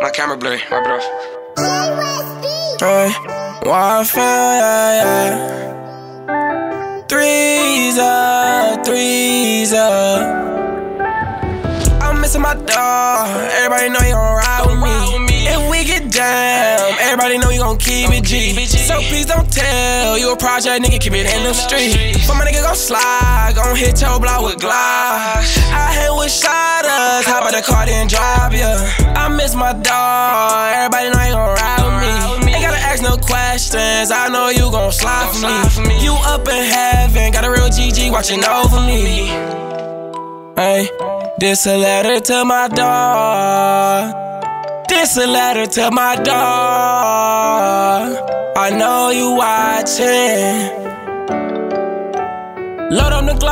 My camera blurry, my bro. Hey, Warfare, yeah, yeah. Threes up, threes up. I'm missing my dog. Everybody know you gon' ride with me. If we get down, everybody know you gon' keep it G. So please don't tell you a project nigga, keep it in the street. For my nigga gon' slide, gon' hit your block with Glock. I hit with shotters, hop out the car then drive ya. I miss my dog. Everybody know you gon' ride with me. Ain't gotta ask no questions. I know you gon' slide for me. You up in heaven, got a real GG watching over me. Hey, this a letter to my dog. This a letter to my dog. I know you watching.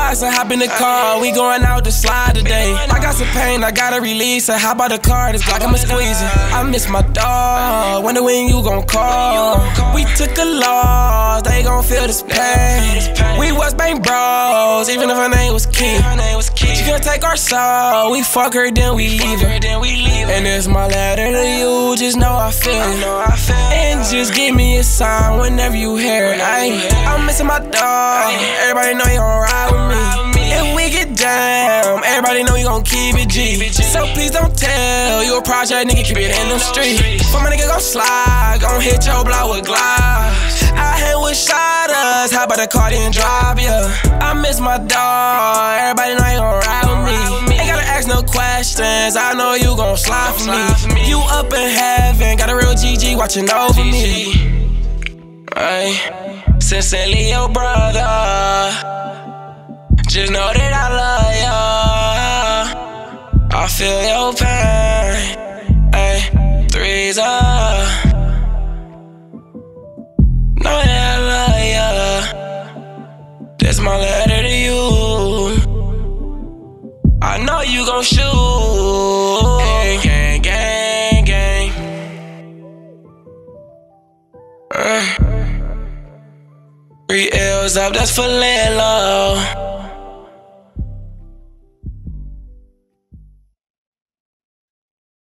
The and hop in the car. We going out to slide today. I got some pain, I gotta release it. How about the car? This Glock I'ma squeeze it. I miss my dog. Wonder when you gon' call. We took a loss, they gon' feel this pain. We was bang bros, even if her name was Key. She gonna take our soul. We fuck her, then we leave her. And it's my letter to you. Just know I feel it. And just give me a sign whenever you hear it. Ay, I'm missing my dog. Everybody know you gon' down, everybody know you gon' keep it G. So please don't tell you a project nigga, keep it in the street. For my nigga gon' slide, gon' hit your block with Glock. I hit with shotters, how about the car then drive ya? I miss my dog, everybody know you gon' ride with me. Ain't gotta ask no questions, I know you gon' slide for me. You up in heaven, got a real GG watching over me. Ay, sincerely your brother. Feel. Ay, threes up. That I love ya. That's my letter to you. I know you gon' shoot. Gang, gang, gang, gang. Uh. Three L's up, that's for laying low.